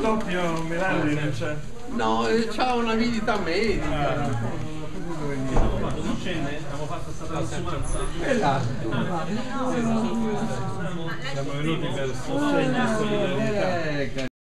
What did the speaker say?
doppio Melani non eh, c'è. Cioè. No, eh, c'ha una visita medica. Quando scende, abbiamo fatto questa transumanza. Esatto. Siamo venuti per ah, sostegno